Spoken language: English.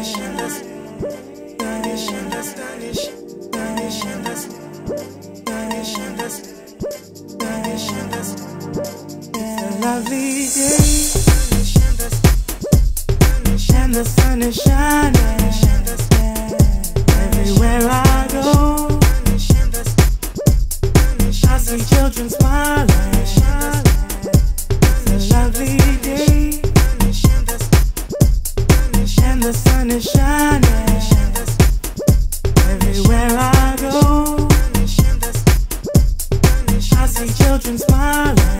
Nationalist. smiling.